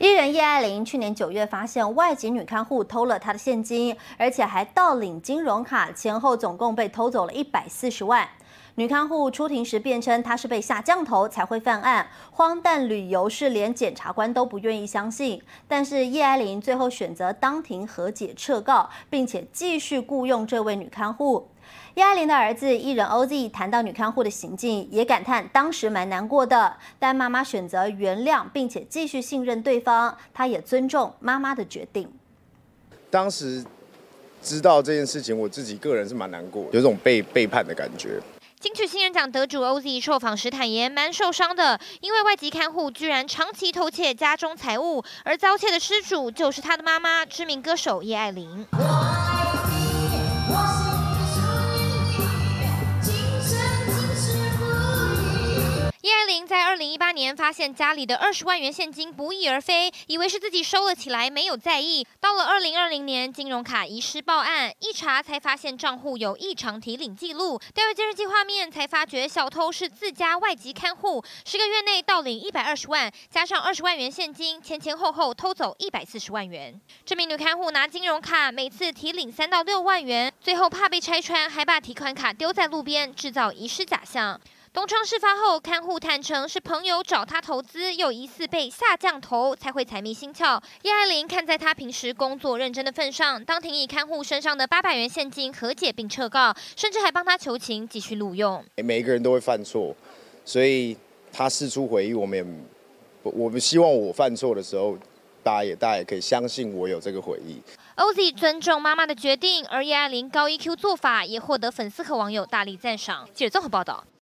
艺人叶爱玲去年九月发现外籍女看护偷了她的现金，而且还盗领金融卡，前后总共被偷走了一百四十万。女看护出庭时辩称，她是被下降头才会犯案，荒诞理由是连检察官都不愿意相信。但是叶爱玲最后选择当庭和解撤告，并且继续雇佣这位女看护。叶爱玲的儿子艺人 OZ 谈到女看护的行径，也感叹当时蛮难过的，但妈妈选择原谅，并且继续信任对方，他也尊重妈妈的决定。当时知道这件事情，我自己个人是蛮难过，有种被背叛的感觉。金曲新人奖得主 OZ 受访时坦言，蛮受伤的，因为外籍看护居然长期偷窃家中财物，而遭窃的失主就是他的妈妈，知名歌手叶爱玲。零一八年发现家里的二十万元现金不翼而飞，以为是自己收了起来，没有在意。到了二零二零年，金融卡遗失报案，一查才发现账户有异常提领记录。调阅监视器画面，才发觉小偷是自家外籍看护，十个月内盗领一百二十万，加上二十万元现金，前前后后偷走一百四十万元。这名女看护拿金融卡，每次提领三到六万元，最后怕被拆穿，还把提款卡丢在路边，制造遗失假象。东窗事发后，看护坦诚是朋友找他投资，又疑似被下降头，才会财迷心窍。叶爱玲看在他平时工作认真的份上，当庭以看护身上的八百元现金和解并撤告，甚至还帮他求情继续录用。每一个人都会犯错，所以他事出回忆，我们也我们希望我犯错的时候，大家也大家也可以相信我有这个回忆。OZ 尊重妈妈的决定，而叶爱玲高 EQ 做法也获得粉丝和网友大力赞赏。记者综合报道。